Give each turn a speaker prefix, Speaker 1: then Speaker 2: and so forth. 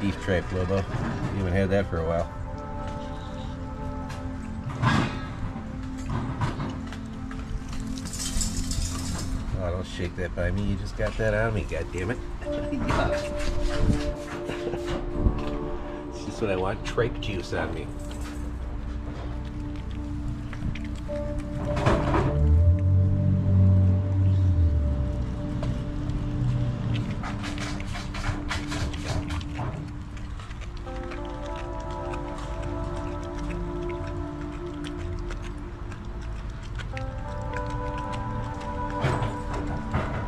Speaker 1: beef tripe, Lobo. You haven't had that for a while. Oh, don't shake that by me. You just got that on me, God damn it! Yuck. It's just what I want, tripe juice on me.